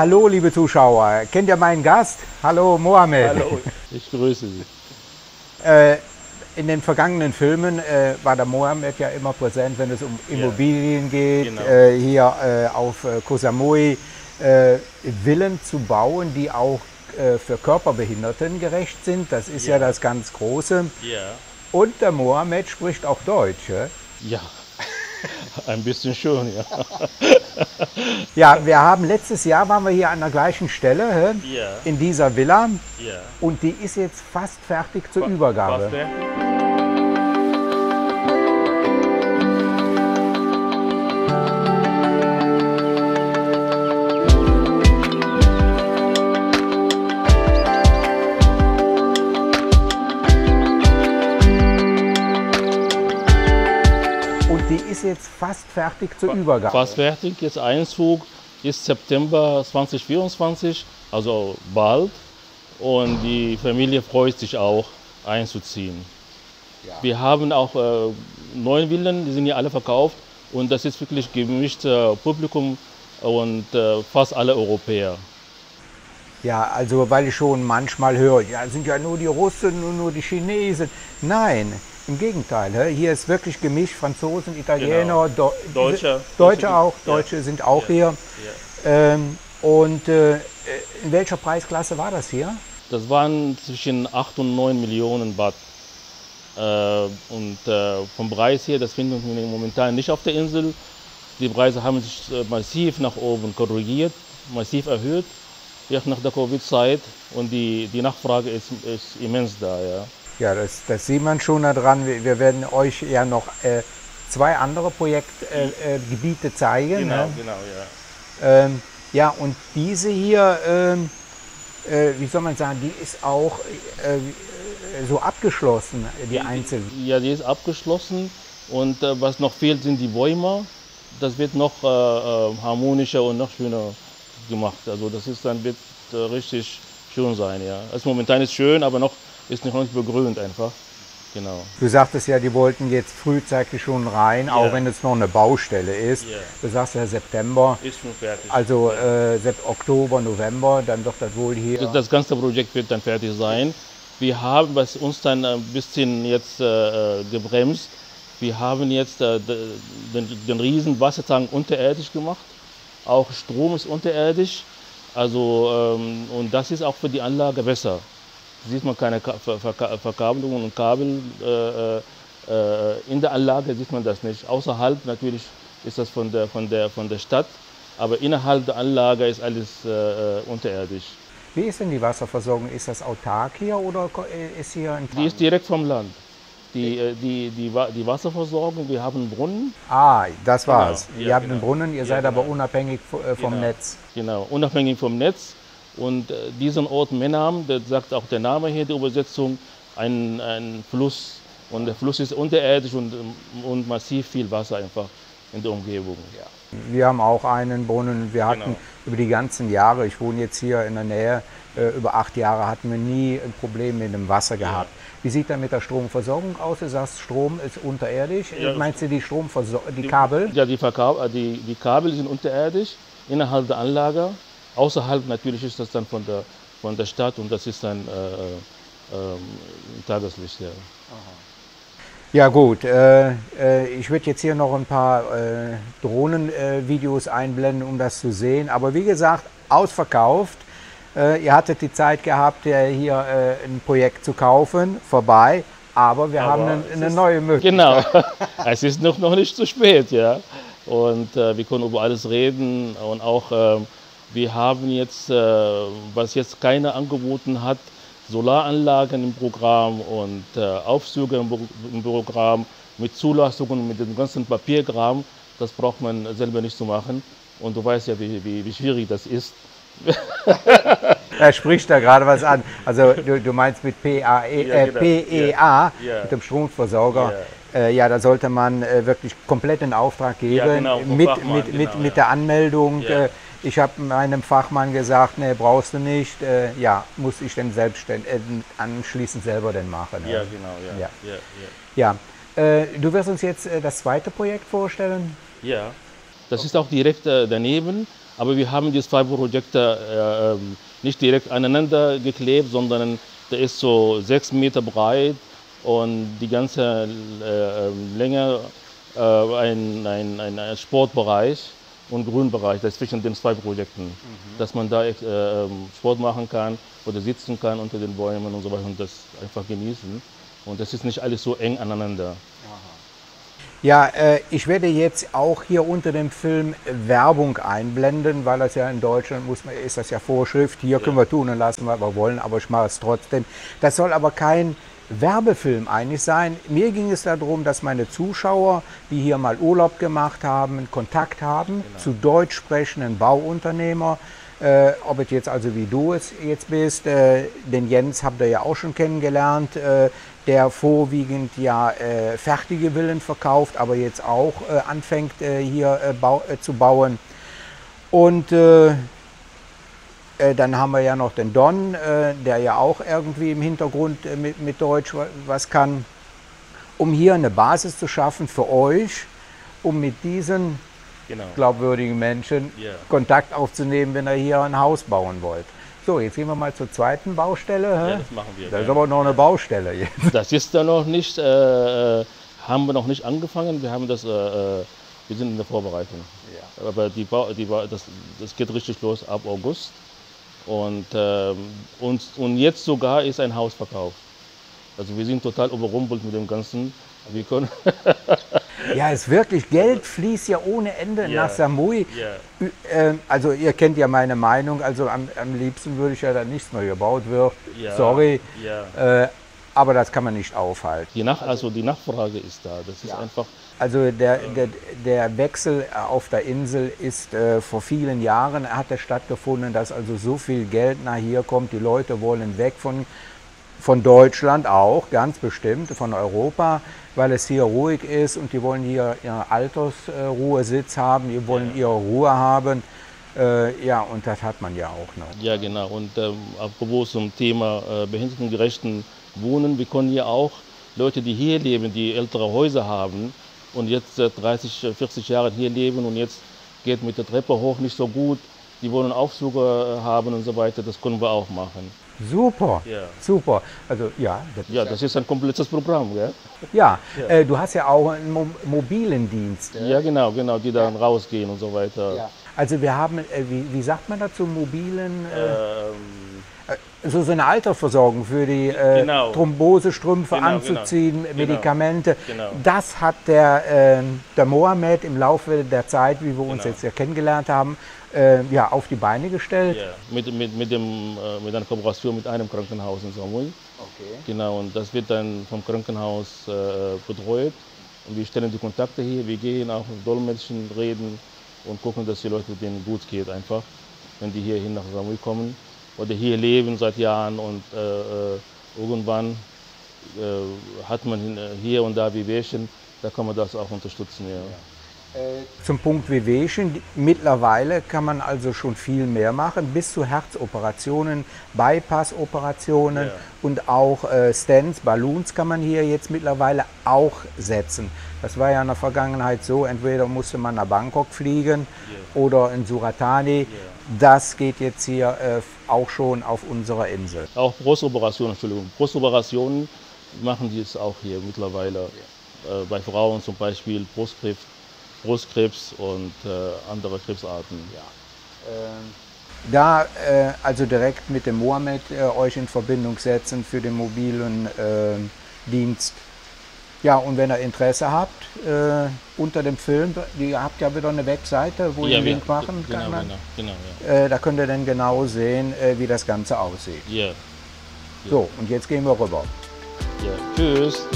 Hallo, liebe Zuschauer. Kennt ihr meinen Gast? Hallo, Mohammed. Hallo, ich grüße Sie. Äh, in den vergangenen Filmen äh, war der Mohammed ja immer präsent, wenn es um Immobilien geht. Genau. Äh, hier auf äh, Koh Samui Villen zu bauen, die auch für Körperbehinderten gerecht sind. Das ist ja, Ja. das ganz Große. Ja. Und der Mohammed spricht auch Deutsch. Ja? Ja, ein bisschen schon, ja. Ja, wir haben letztes Jahr waren wir hier an der gleichen Stelle in dieser Villa und die ist jetzt fast fertig zur Übergabe. Ist jetzt fast fertig zur Übergabe. Fast fertig. Jetzt Einzug ist September 2024, also bald. Und die Familie freut sich auch einzuziehen. Wir haben auch äh, neun Villen, die sind ja alle verkauft. Und das ist wirklich gemischt äh, Publikum und äh, fast alle Europäer. Ja, also weil ich schon manchmal höre, ja, sind ja nur die Russen und nur die Chinesen. Nein, im Gegenteil. Hier ist wirklich gemischt, Franzosen, Italiener, Genau. Deu Deutsche. Deutsche auch, Ja. Deutsche sind auch Ja. hier. Ähm, und äh, in welcher Preisklasse war das hier? Das waren zwischen 8 und 9 Millionen Baht. Äh, und äh, vom Preis her, das finden wir momentan nicht auf der Insel. Die Preise haben sich äh, massiv nach oben korrigiert, massiv erhöht, jetzt nach der Covid-Zeit. Und die, die Nachfrage ist, ist immens da. Ja. Ja, das, das sieht man schon daran. Wir, wir werden euch ja noch äh, zwei andere Projektgebiete äh, äh, Gebiete zeigen. ne? genau, ja. Ähm, ja, und diese hier, ähm, äh, wie soll man sagen, die ist auch äh, äh, so abgeschlossen, die Einzel. Ja, die ist abgeschlossen. Und äh, was noch fehlt, sind die Bäume. Das wird noch äh, äh, harmonischer und noch schöner gemacht. Also das ist dann wird äh, richtig schön sein. Ja. Also momentan ist schön, aber noch ist noch nicht begrünt einfach. Genau. Du sagtest ja, die wollten jetzt frühzeitig schon rein, auch Ja. wenn es noch eine Baustelle ist. Ja. Du sagst ja September, Ist schon fertig. also äh, Sep- Oktober, November, dann wird das wohl hier. Das, das ganze Projekt wird dann fertig sein. Wir haben, was uns dann ein bisschen jetzt äh, gebremst, wir haben jetzt äh, de- den, den riesen Wassertank unterirdisch gemacht. Auch Strom ist unterirdisch. Also, ähm, und das ist auch für die Anlage besser. Sieht man keine Ka Ver Ver Verkabelungen und Kabel äh, äh, in der Anlage sieht man das nicht. Außerhalb natürlich ist das von der, von der, von der Stadt, aber innerhalb der Anlage ist alles äh, äh, unterirdisch. Wie ist denn die Wasserversorgung? Ist das autark hier oder äh, ist hier ein Die ist direkt vom Land. Die, äh, die, die, die Wasserversorgung, wir haben einen Brunnen, Ah, das war's. Genau. ihr Ja, habt einen genau. Brunnen, ihr Ja, seid aber genau. unabhängig vo- äh, vom Genau. Netz. genau, unabhängig vom Netz. Und äh, diesen Ort Menam, das sagt auch der Name hier, die Übersetzung, ein, ein Fluss. Und der Fluss ist unterirdisch und, ähm, und massiv viel Wasser einfach in der Umgebung. Wir haben auch einen Brunnen. Wir hatten Genau. über die ganzen Jahre, ich wohne jetzt hier in der Nähe, äh, über acht Jahre hatten wir nie ein Problem mit dem Wasser gehabt. Wie sieht dann mit der Stromversorgung aus? Du sagst, Strom ist unterirdisch. Ja. Meinst du die Stromversorgung, die Kabel? Ja, die, die, die Kabel sind unterirdisch innerhalb der Anlage. Außerhalb natürlich ist das dann von der, von der Stadt und das ist dann äh, äh, Tageslicht. Ja. Ja gut, äh, äh, ich würde jetzt hier noch ein paar äh, Drohnenvideos einblenden, um das zu sehen. Aber wie gesagt, ausverkauft. Äh, ihr hattet die Zeit gehabt, äh, hier äh, ein Projekt zu kaufen, vorbei. Aber wir Aber haben eine, eine ist- neue Möglichkeit. Genau, es ist noch, noch nicht zu spät, ja. Und äh, wir können über alles reden und auch ähm, wir haben jetzt, äh, was jetzt keiner angeboten hat, Solaranlagen im Programm und äh, Aufzüge im, im Programm mit Zulassungen, mit dem ganzen Papierkram. Das braucht man selber nicht zu machen. Und du weißt ja, wie, wie, wie schwierig das ist. Er spricht da gerade was an. Also du, du meinst mit PAE, Ja, äh, genau. PEA, Ja. mit dem Stromversorger. Äh, ja, da sollte man äh, wirklich komplett in Auftrag geben Ja, genau, mit, Fachmann, mit, mit, genau, mit ja. der Anmeldung. Ja. Äh, ich habe meinem Fachmann gesagt, nee, brauchst du nicht. Äh, ja, muss ich dann selbstständig, äh, anschließend selber denn machen. Ja, genau, ja. Ja. ja, ja. Ja, äh, du wirst uns jetzt äh, das zweite Projekt vorstellen. Ja, das ist auch direkt äh, daneben. Aber wir haben die zwei Projekte äh, ähm, nicht direkt aneinander geklebt, sondern der ist so sechs Meter breit und die ganze äh, ähm, Länge äh, ein, ein, ein Sportbereich und Grünbereich, das zwischen den zwei Projekten, mhm. dass man da äh, ähm, Sport machen kann oder sitzen kann unter den Bäumen und so weiter und das einfach genießen. Und das ist nicht alles so eng aneinander. Ja, äh, ich werde jetzt auch hier unter dem Film Werbung einblenden, weil das ja in Deutschland muss man, ist das ja Vorschrift. Hier ja. können wir tun und lassen, was wir wollen, aber ich mache es trotzdem. Das soll aber kein Werbefilm eigentlich sein. Mir ging es darum, dass meine Zuschauer, die hier mal Urlaub gemacht haben, Kontakt haben genau. zu deutsch sprechenden Bauunternehmer. Äh, ob es jetzt also wie du es jetzt bist, äh, den Jens habt ihr ja auch schon kennengelernt, äh, der vorwiegend ja äh, fertige Villen verkauft, aber jetzt auch äh, anfängt äh, hier bau zu bauen. Und dann haben wir ja noch den Don, äh, der ja auch irgendwie im Hintergrund äh, mit, mit Deutsch was kann, um hier eine Basis zu schaffen für euch, um mit diesen genau. glaubwürdigen Menschen yeah. Kontakt aufzunehmen, wenn ihr hier ein Haus bauen wollt. So, jetzt gehen wir mal zur zweiten Baustelle. Ja, das machen wir. Das ist aber noch eine Baustelle jetzt. Das ist da noch nicht, äh, haben wir noch nicht angefangen. Wir haben das, äh, wir sind in der Vorbereitung. Ja. Aber die, die, das, das geht richtig los ab August. Und, ähm, und, und jetzt sogar ist ein Haus verkauft. Also wir sind total überrumpelt mit dem Ganzen. Wir können ja, es wirklich, Geld fließt ja ohne Ende yeah. nach Samui. Yeah. Also ihr kennt ja meine Meinung, also am, am liebsten würde ich ja, dass nichts mehr gebaut wird. Yeah. Sorry. Äh, aber das kann man nicht aufhalten. Die Nach also die Nachfrage ist da. Das ist ja. einfach. Also der, der, der Wechsel auf der Insel ist äh, vor vielen Jahren hat er stattgefunden, dass also so viel Geld nach hier kommt. Die Leute wollen weg von, von Deutschland auch, ganz bestimmt, von Europa, weil es hier ruhig ist und die wollen hier ihren Altersruhesitz haben, die wollen ihre Ruhe haben. Äh, ja, und das hat man ja auch noch. Ja, genau. Und ähm, apropos zum Thema äh, behindertengerechten Wohnen, wir können hier auch Leute, die hier leben, die ältere Häuser haben, und jetzt seit 30, 40 Jahren hier leben und jetzt geht mit der Treppe hoch nicht so gut, die wollen Aufzug äh, haben und so weiter, das können wir auch machen. Super, ja. super. Also ja, das ja, ist, das ist ein komplettes Programm, gell? Ja, ja. Äh, du hast ja auch einen Mo mobilen Dienst. Ja, genau, genau, die dann ja. rausgehen und so weiter. Ja. Also wir haben, äh, wie, wie, sagt man dazu, mobilen? Äh, ähm, so, so eine Altersversorgung für die äh, genau. Thrombosestrümpfe genau, anzuziehen, genau. Medikamente. Genau. Das hat der, äh, der Mohammed im Laufe der Zeit, wie wir uns genau. jetzt ja kennengelernt haben, äh, ja, auf die Beine gestellt. Ja. Mit, mit, mit, dem, äh, mit einer Kooperation mit einem Krankenhaus in Samui. Okay. Genau, und das wird dann vom Krankenhaus äh, betreut. Und wir stellen die Kontakte hier, wir gehen auch mit Dolmetschen reden und gucken, dass die Leute denen gut geht einfach, wenn die hierhin nach Samui kommen oder hier leben seit Jahren und äh, äh irgendwann äh, hat man hier und da Wehwehchen, da kann man das auch unterstützen. Ja. Äh, zum Punkt Wehwehchen, mittlerweile kann man also schon viel mehr machen, bis zu Herzoperationen, Bypass-Operationen ja. und auch äh, Stents, Balloons kann man hier jetzt mittlerweile auch setzen. Das war ja in der Vergangenheit so, entweder musste man nach Bangkok fliegen oder in Suratani. Das geht jetzt hier äh, auch schon auf unserer Insel. Auch Brustoperationen, Entschuldigung. Brustoperationen machen die es auch hier mittlerweile. Yeah. Äh, bei Frauen zum Beispiel Brustkrebs, Brustkrebs und äh, andere Krebsarten. Ja. Ähm, da äh, also direkt mit dem Mohammed äh, euch in Verbindung setzen für den mobilen äh, Dienst ja, und wenn ihr Interesse habt, äh, unter dem Film, ihr habt ja wieder eine Webseite, wo ja, ihr einen Link machen genau, kann. Genau, genau, ja. äh, da könnt ihr dann genau sehen, äh, wie das Ganze aussieht. Ja. So, und jetzt gehen wir rüber. Ja, tschüss.